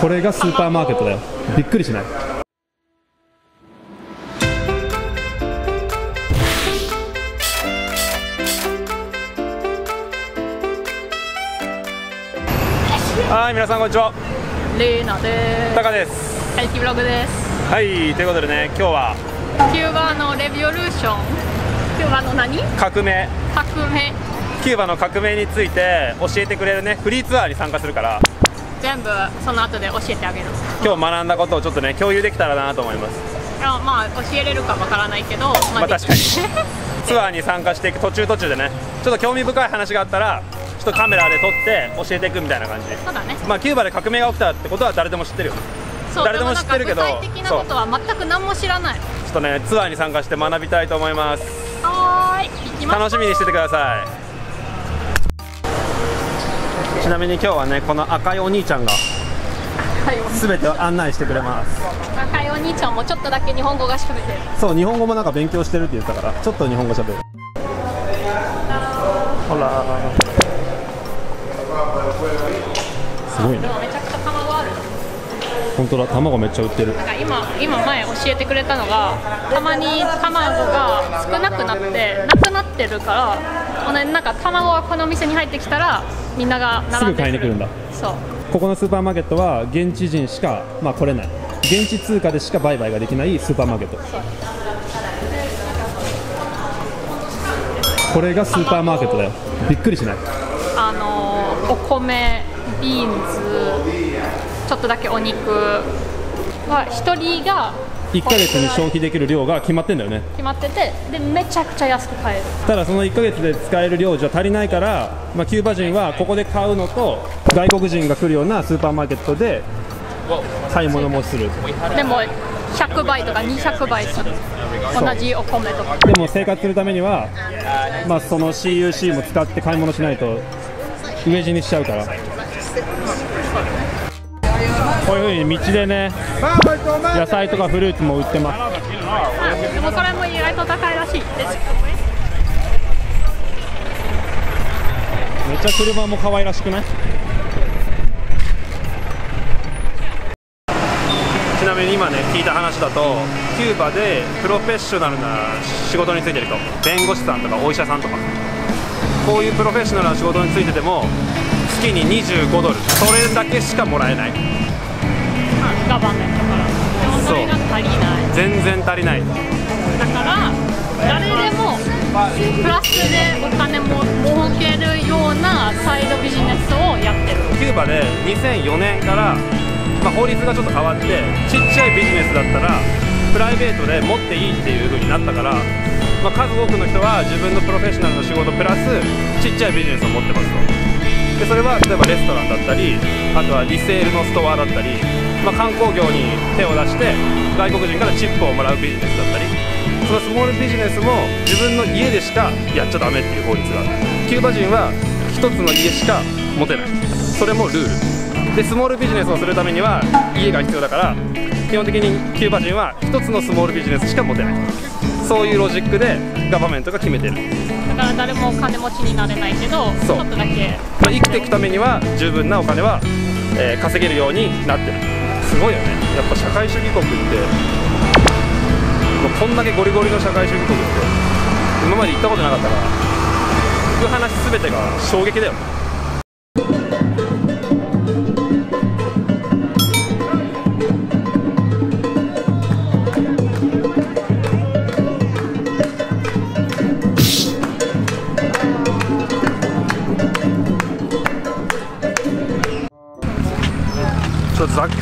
これがスーパーマーケットだよびっくりしない？はい皆さんこんにちはレーナです。タカですはい、キブログです。はいということでね今日は？キューバのレビューション。キューバの何？革命革命。キューバの革命について教えてくれるねフリーツアーに参加するから全部その後で教えてあげる。今日学んだことをちょっとね共有できたらなと思います。いやまあ教えれるかわからないけど、ままあ確かに。で。ツアーに参加していく途中途中でね。ちょっと興味深い話があったらちょっとカメラで撮って教えていくみたいな感じ。そうだね。まあキューバで革命が起きたってことは誰でも知ってるよ。誰でも知ってるけど具体的なことは全く何も知らない。ちょっとねツアーに参加して学びたいと思います。はーい。楽しみにしててくださいちなみに今日はねこの赤いお兄ちゃんがはい。全てを案内してくれます若いお兄ちゃんもちょっとだけ日本語が喋れる。そう日本語もなんか勉強してるって言ってたからちょっと日本語喋るほらすごいねめちゃくちゃ卵ある。本当だ卵めっちゃ売ってるなんか今今前教えてくれたのがたまに卵が少なくなってなくなってるからなんか卵がこの店に入ってきたらみんなが並んですぐ買いに来るんだ。そう。ここのスーパーマーケットは現地人しか、まあ、来れない。現地通貨でしか売買ができないスーパーマーケット。これがスーパーマーケットだよ。びっくりしない？あのーお米ビーンズちょっとだけお肉。は1人が1ヶ月に消費できる量が決まってんだよね。決まっててでめちゃくちゃ安く買える。ただその1ヶ月で使える量じゃ足りないから、まあ、キューバ人はここで買うのと外国人が来るようなスーパーマーケットで買い物もする。でも100倍とか200倍する。同じお米とか。でも生活するためには、まあ、その CUC も使って買い物しないと飢え死にしちゃうからこういうふうに道でね野菜とかフルーツも売ってます。でもこれも意外と高いらしいです。めっちゃ車も可愛らしくない？ちなみに今ね聞いた話だとキューバでプロフェッショナルな仕事についてる人弁護士さんとかお医者さんとか。こういうプロフェッショナルな仕事についてても月に25ドル。それだけしかもらえない。ガバメントから。でもそれが足りない。全然足りない。だから誰でもプラスでお金も儲けるようなサイドビジネスをやってる。キューバで2004年から、まあ、法律がちょっと変わってちっちゃいビジネスだったらプライベートで持っていいっていう風になったから、まあ、数多くの人は自分のプロフェッショナルの仕事プラスちっちゃいビジネスを持ってますとでそれは例えばレストランだったりあとはリセールのストアだったり、まあ、観光業に手を出して外国人からチップをもらうビジネスだったりそのスモールビジネスも自分の家でしかやっちゃダメっていう法律がある。キューバ人は一つの家しか持てない。それもルール。でスモールビジネスをするためには家が必要だから基本的にキューバ人は一つのスモールビジネスしか持てない。そういうロジックでガバメントが決めてる、から誰も金持ちになれないけどちょっとだけ。まあ、生きていくためには十分なお金は、えー稼げるようになってる。すごいよね。やっぱ社会主義国ってもうこんだけゴリゴリの社会主義国って今まで行ったことなかったから行く話全てが衝撃だよね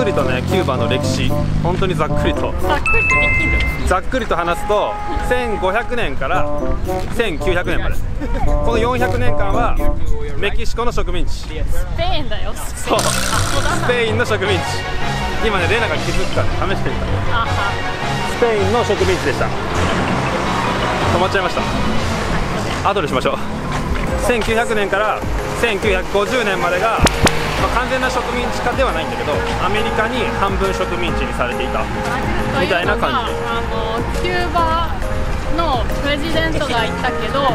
くりとねキューバの歴史本当にざっくりと。ざっくりとできる。ざっくりと話すと1500年から1900年まで。この400年間はメキシコの植民地。スペインだよ。スペインそう。スペインの植民地。今ねレナが気づくから試してみた。スペインの植民地でした。止まっちゃいました。後でしましょう。1900年から1950年までが、まあ、完全な植民地化ではないんだけどアメリカに半分植民地にされていた。みたいな感じあのキューバのプレジデントがいたけど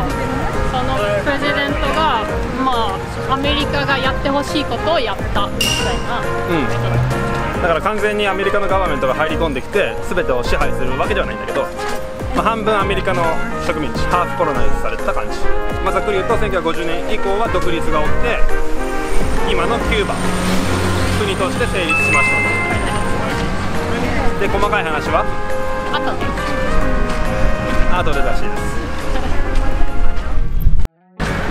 そのプレジデントがまあアメリカがやってほしいことをやったみたいな。うん。だから完全にアメリカのガバメントが入り込んできて全てを支配するわけではないんだけど、まあ、半分アメリカの植民地ハーフコロナイズされてた感じ、まあ、ざっくり言うと1950年以降は独立が起きて今のキューバ国として成立しました。で細かい話は？あとね後でらし。いです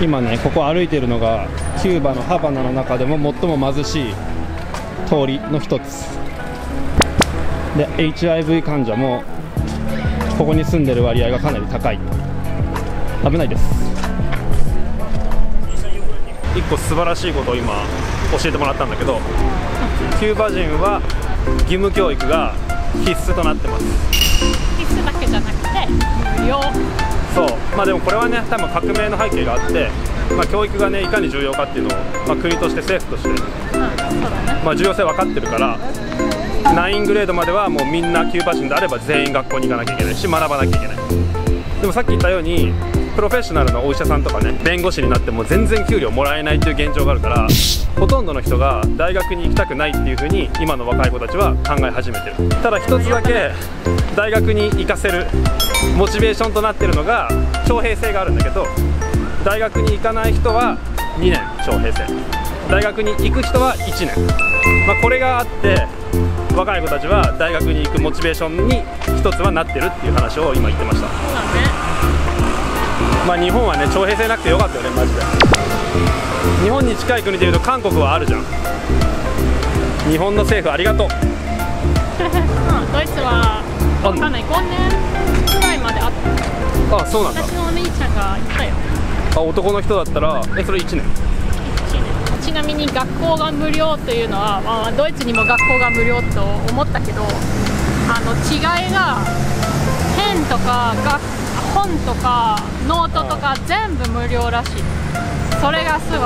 今ねここ歩いてるのがキューバのハバナの中でも最も貧しい通りの一つ。で HIV 患者もここに住んでる割合がかなり高い。危ないです。一個素晴らしいことを今教えてもらったんだけどキューバ人は義務教育が必須となってます。必須だけじゃなくて無料。そう。まあでもこれはね多分革命の背景があって、まあ、教育がねいかに重要かっていうのを、まあ、国として政府として、まあ、重要性分かってるから9グレードまではもうみんなキューバ人であれば全員学校に行かなきゃいけないし学ばなきゃいけない。でもさっき言ったようにプロフェッショナルのお医者さんとかね弁護士になっても全然給料もらえないっていう現状があるからほとんどの人が大学に行きたくないっていう風に今の若い子たちは考え始めてる。ただ一つだけ大学に行かせるモチベーションとなってるのが徴兵制があるんだけど大学に行かない人は2年徴兵制。大学に行く人は1年、まあ、これがあって若い子たちは大学に行くモチベーションに一つはなってるっていう話を今言ってました。そうだね。まあ日本はね徴兵制なくてよかったよねマジで。日本に近い国でいうと韓国はあるじゃん。日本の政府ありがとう。うんドイツはわかんない5年くらいまであったあそうなんだ。私のお兄ちゃんが言ったよあ男の人だったらえそれ1年？ちなみに学校が無料というのは、まあ、ドイツにも学校が無料と思ったけどあの違いがペンとか学本とかノートとか全部無料らしい。それがすごい。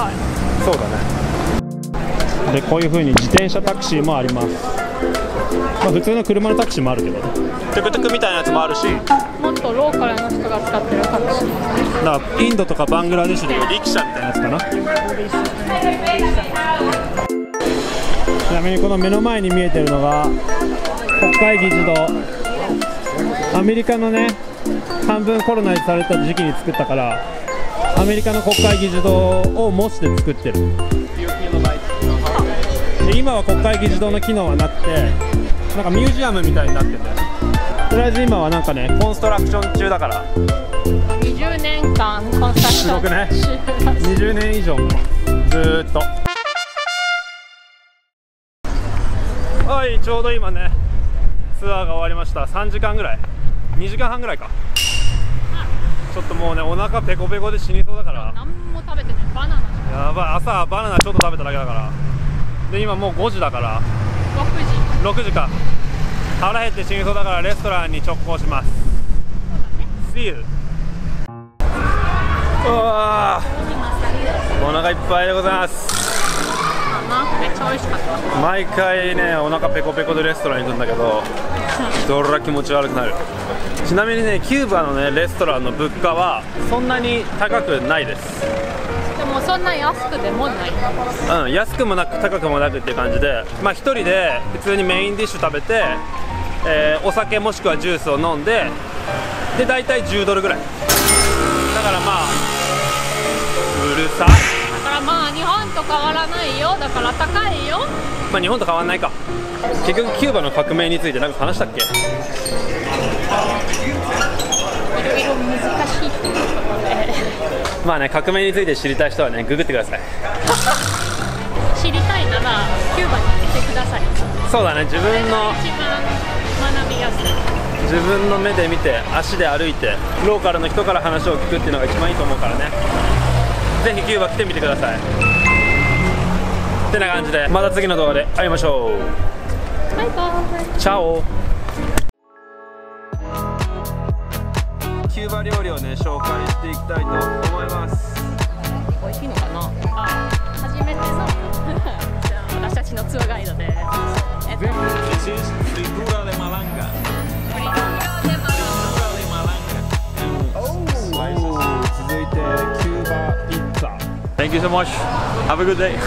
そうだね。でこういう風に自転車タクシーもあります。まあ普通の車のタクシーもあるけどね。トゥクトゥクみたいなやつもあるし。もっとローカルの人が使ってるタクシー。だからインドとかバングラデシュでいうリキシャみたいなやつかな。ちなみにこの目の前に見えてるのが国会議事堂アメリカのね半分コロナにされた時期に作ったからアメリカの国会議事堂を模して作ってる。で今は国会議事堂の機能はなくてなんかミュージアムみたいになってんだよとりあえず今はなんかねコンストラクション中だから。20年間コンストラクション。すごくね。中らしい20年以上も。ずーっと。はいちょうど今ねツアーが終わりました。3時間ぐらい2時間半ぐらいか。ちょっともうねお腹ペコペコで死にそうだから。何も食べてない。バナナやばい。朝バナナちょっと食べただけだから。で今もう5時だから。6時。6時か。腹減って死にそうだからレストランに直行します。See you うわー。お腹いっぱいでございます。毎回ねお腹ペコペコでレストランに行くんだけどどら気持ち悪くなる。ちなみにねキューバのねレストランの物価はそんなに高くないです。でもそんな安くでもない。うん安くもなく高くもなくっていう感じでまあ一人で普通にメインディッシュ食べて、えーお酒もしくはジュースを飲んでで大体10ドルぐらい。だからまあうるさい。だからまあ日本と変わらないよ。だから高いよ。まあ日本と変わんないか結局キューバの革命について何か話したっけ？いろいろ難しいっていうことで。まあね革命について知りたい人はねググってください。知りたいならキューバに来てください。そうだね自分のが一番学びやすい。自分の目で見て足で歩いてローカルの人から話を聞くっていうのが一番いいと思うからね。ぜひキューバ来てみてください。ってな感じでまた次の動画で会いましょうバイバイ。チャオ。キューバ料理をね紹介していきたいと思います。美味しいのかな？あ初めての。じゃあ私たちのツアーガイドで。えっと This is fritura de malanga. Fritura de malanga. 続いてキューバピッツァ。Thank you so much. Have a good day.